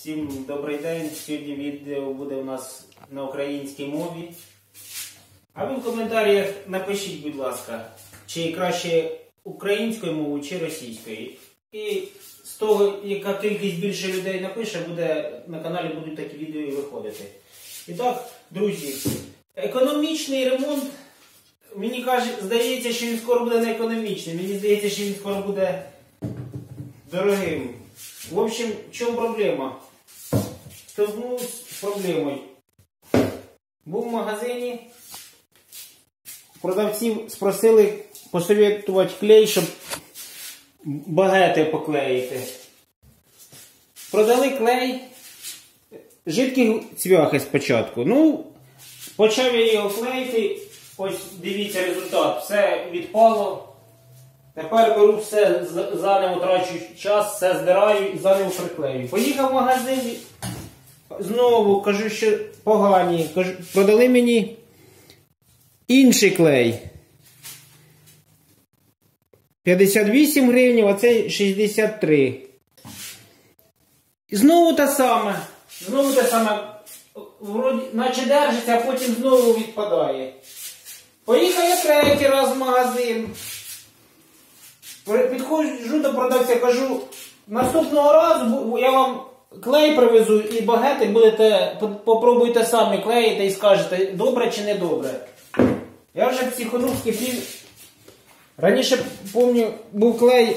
Всім добрий день. Сьогодні відео буде у нас на українській мові. А ви в коментарях напишіть, будь ласка, чи краще українською мовою, чи російською. І з того, яка кількість більше людей напише, буде на каналі будуть такі відео виходити. І так, друзі, економічний ремонт. Мені каже, здається, що він скоро буде не економічний. Мені здається, що він скоро буде дорогим. В общем, в чому проблема? Столкнувся з проблемою. Був в магазині. Продавців спросили посоветувати клей, щоб багети поклеїти. Продали клей. Жидкі цвяхи спочатку. Ну, почав я його клеїти. Ось дивіться результат. Все відпало. Тепер беру все, заново трачу час, все здираю і заново приклею. Поїхав в магазин, знову кажу, що погані. Кажу, продали мені інший клей. 58 гривень, а цей 63. І знову те саме. Знову те саме. Вроді, наче держиться, а потім знову відпадає. Поїхав я третій раз в магазин. Підходжу до продавця, кажу, наступного разу я вам клей привезу і багети будете, по- попробуйте самі клеїти і скажете, добре чи не добре. Я вже психонув скипів. Раніше, пам'ятаю, був клей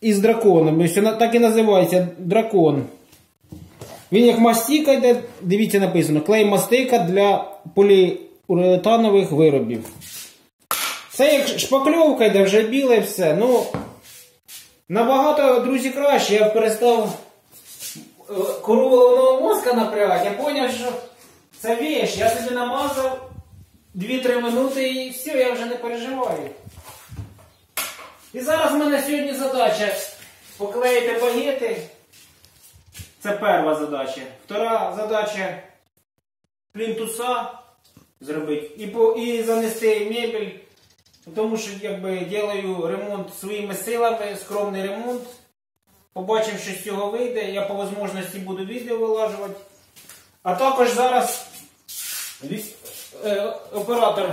із драконом. Так і називається дракон. Він як мастика йде, дивіться написано, клей мастика для поліуретанових виробів. Це як шпакльовка йде, вже біле все. Ну, набагато, друзі, краще. Я перестав кору головного мозка напрягати. Я зрозумів, що це віч. Я собі намазав 2-3 минути і все, я вже не переживаю. І зараз в мене сьогодні задача поклеїти багети. Це перша задача. Втора задача плінтуса зробити і, по, і занести мебель. Тому що якби ділаю ремонт своїми силами, скромний ремонт. Побачимо, що з цього вийде. Я по можливості буду відео вилажувати. А також зараз е, оператор,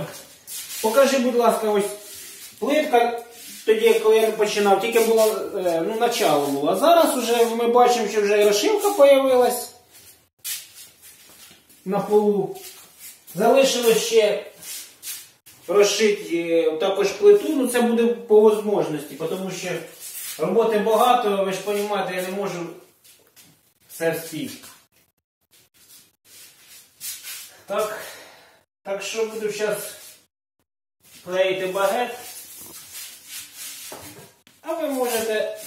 покажи, будь ласка, ось плитка. Тоді, коли я починав, тільки було е, ну, начало було. А зараз вже ми бачимо, що вже і розшивка з'явилась на полу. Залишилось ще розшити е, також плиту, ну це буде по можливості, тому що роботи багато, ви ж розумієте, я не можу все встиг. Так, так що буду зараз клеїти багет. А ви можете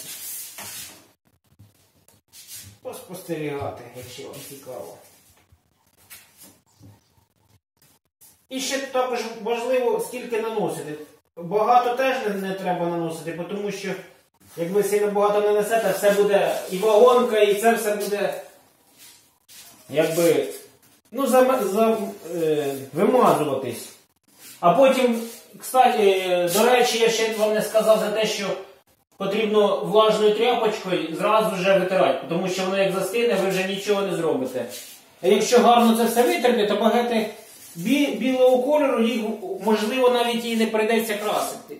поспостерігати, якщо вам цікаво. І ще також важливо, скільки наносити. Багато теж не, треба наносити, тому що як ви сильно багато не несете, все буде і вагонка, і це все буде якби ну, за, за, е, вимазуватись. А потім, кстати, до речі, я ще вам не сказав за те, що потрібно влажною тряпочкою зразу вже витирати, тому що воно як застине, ви вже нічого не зробите. А якщо гарно це все витерти, то багети бі- білого кольору, їх можливо навіть і не прийдеться красити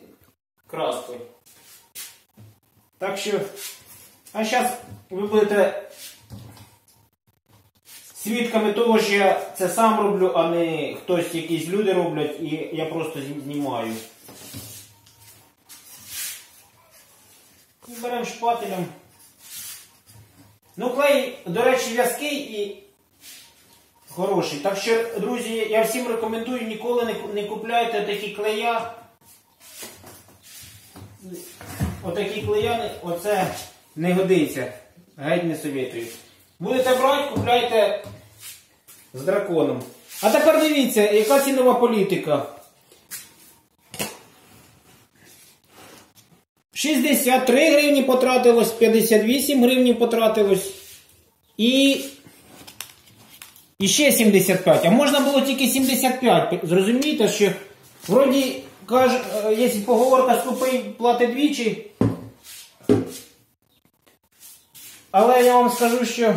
краскою. Так що, а зараз ви будете свідками того, що я це сам роблю, а не хтось якісь люди роблять і я просто знімаю. І Беремо шпателем. Ну, клей, до речі, в'язкий і хороший. Так що, друзі, я всім рекомендую ніколи не купляйте такі клея. Отакі клея, не- оце не годиться. Геть не советую. Будете брати, купляйте з драконом. А тепер дивіться, яка цінова політика. 63 гривні потратилось, 58 гривень потратилось. І і ще 75. А можна було тільки 75. Зрозумієте, що вроді каже, е, є поговорка скупий платить двічі. Але я вам скажу, що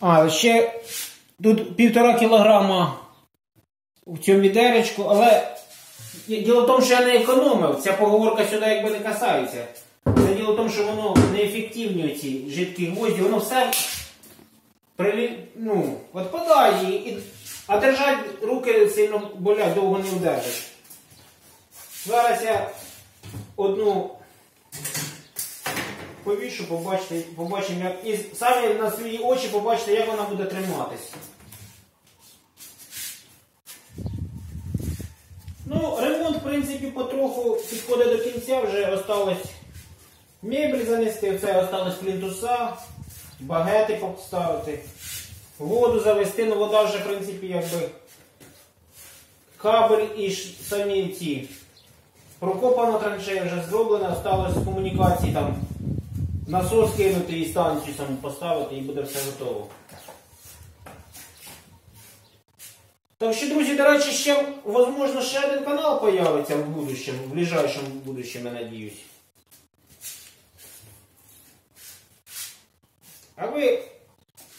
А, ще тут півтора кілограма в цьому відеречку, але діло в тому, що я не економив. Ця поговорка сюди якби не касається. Це діло в тому, що воно неефективні ці жидкі гвозді, воно все прилі... ну, відпадає, і... а держать руки сильно болять, довго не вдержать. Зараз я одну повішу, побачите, побачимо, як і самі на свої очі побачите, як вона буде триматись. Ну, ремонт, в принципі, потроху підходить до кінця, вже осталось мебель занести, це осталось плінтуса, багети поставити, воду завести, ну вода вже, в принципі, якби кабель і самі ці. Прокопана траншея вже зроблена, осталось комунікації там насос кинути і станцію саму поставити і буде все готово. Так що, друзі, до речі, ще, можливо, ще один канал появиться в будущем, в ближайшому будущем, я надіюсь. А ви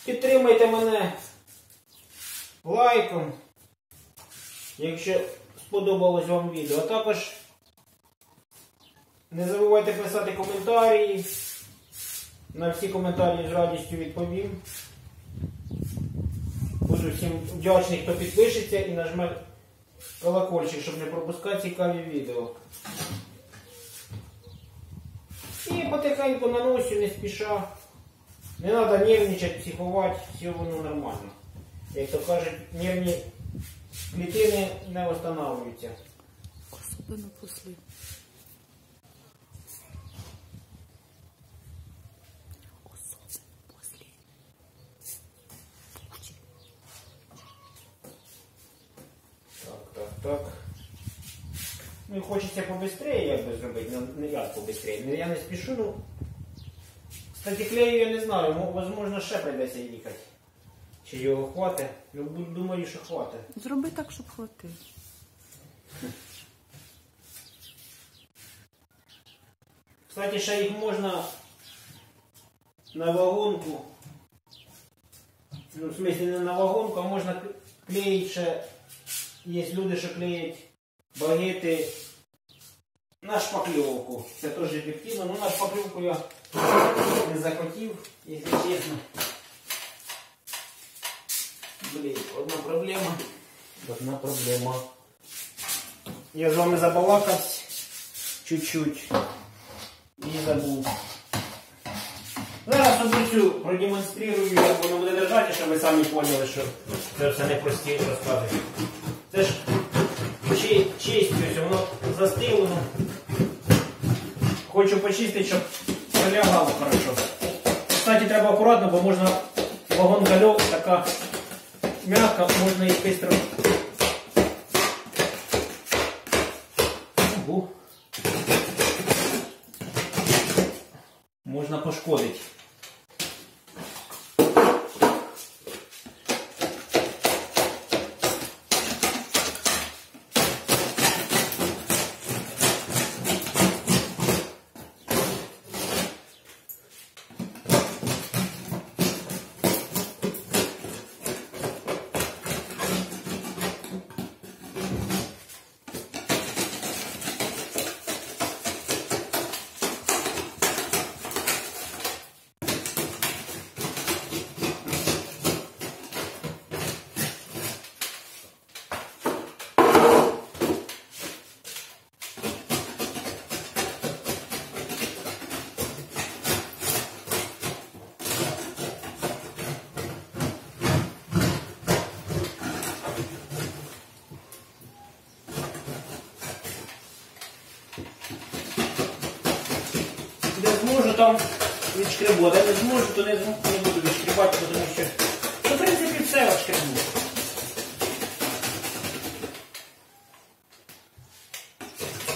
підтримайте мене лайком, якщо сподобалось вам відео. А також не забувайте писати коментарі. На всі коментарі з радістю відповім. Буду всім вдячний, хто підпишеться і нажме колокольчик, щоб не пропускати цікаві відео. І потихеньку наносю, не спіша. Не треба нервничати, психувати, все воно нормально. Як то кажуть, нервні клітини не встановлюються. Особенно после Так. Ну і хочеться побистрее якби зробити, ну не як побистрее. Ну, Я не спішу, ну. Кстати, клею я не знаю, мо- возможно ще прийдеться їхати. Чи його хватить? Ну, думаю, що хватить. Зроби так, щоб хватило. Кстати, ще їх можна на вагонку. Ну, в смысле не на вагонку, а можна клеїти ще. Є люди, що клеять багети на шпакльовку. Це теж ефективно. Ну на шпакльовку я не захотів, якщо чесно. Блін, одна проблема. Одна проблема. Я з вами забалакався чуть-чуть. І забув. Зараз одну продемонструю, як воно буде держати, щоб ви самі поняли, що це все не прості розкази. Це ж чи- чистю, воно застилено. Хочу почистити, щоб прилягало хорошо. Кстати, треба акуратно, бо можна вагон гальов така м'яка, можна і швидко. Можна пошкодити. Там відшкребу, а де не зможу, то не, не буду відшкребати, тому що, ну, в принципі, все відшкребу.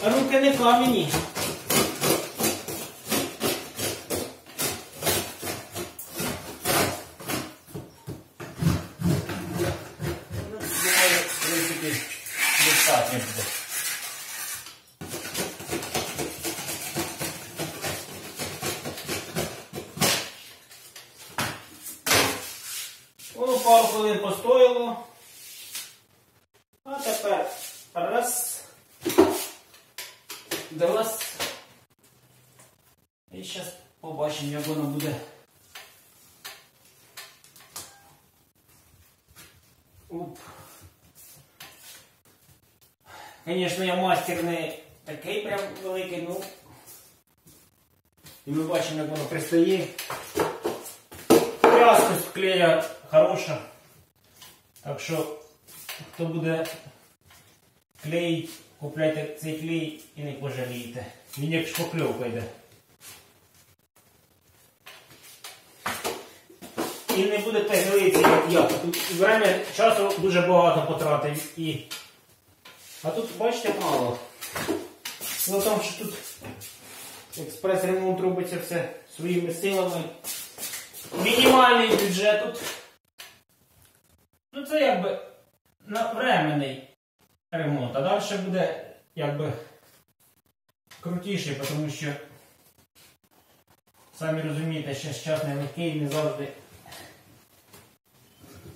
Руки не камені. Ну, думаю, в принципі, достатньо буде. Воно пару хвилин постояло. А тепер раз. Два. І зараз побачимо, як воно буде. Оп. Звісно, я мастер не такий прям великий, ну. І ми бачимо, як воно пристає. В'язкость клея хороша. Так що, хто буде клеїть, купляйте цей клей і не пожалієте. Він як шпакльовка йде. І не будете гритися, як я. Тут время часу дуже багато потратив. І... А тут, бачите, мало. В тому, що тут експрес-ремонт робиться все своїми силами. Мінімальний бюджет тут. Ну це якби на временний ремонт, а далі буде якби крутіше, тому що самі розумієте, що час не легкий, не завжди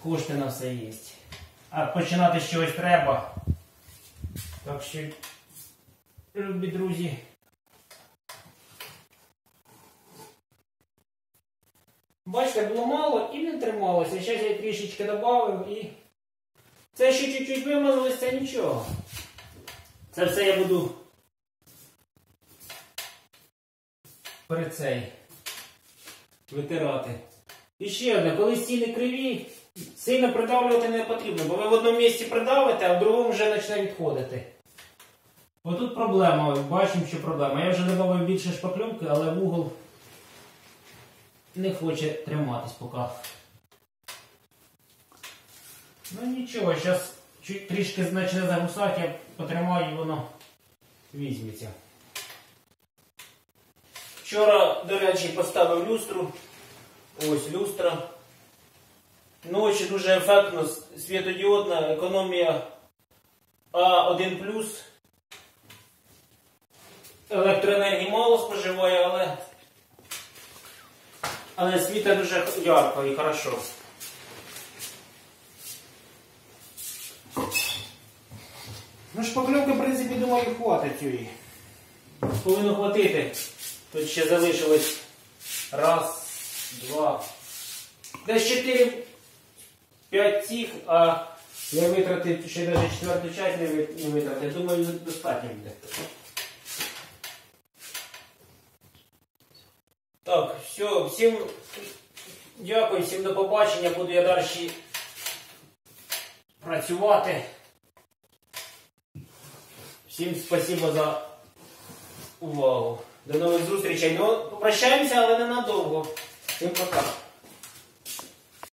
кошти на все є. А починати з чогось треба. Так що, любі друзі. Бачите, було мало і не трималося. Зараз я трішечки додав і це ще чуть-чуть вимазалось, це нічого. Це все я буду перед цей витирати. І ще одне, коли стіни криві, сильно придавлювати не потрібно, бо ви в одному місці придавите, а в другому вже почне відходити. Отут проблема, бачимо, що проблема. Я вже додав більше шпакльовки, але вугол не хоче триматись поки. Ну нічого, зараз трішки почне загусати, я потримаю і воно візьметься. Вчора, до речі, поставив люстру. Ось люстра. Ночі дуже ефектно, світодіодна, економія А1 Електроенергії мало споживає, але але світа дуже ярко і хорошо. Ну, шпакльовки, в принципі, думаю, хватить її. Повинно хватити. Тут ще залишилось раз, два. Десь 4 5 цих, а я витратив ще навіть четверту часть не витратив. Думаю, достатньо буде. Так, все, всім дякую, всім до побачення. Буду я далі працювати. Всім спасибо за увагу. До нових зустрічей. Ну, попрощаємося, але ненадовго. Всім пока.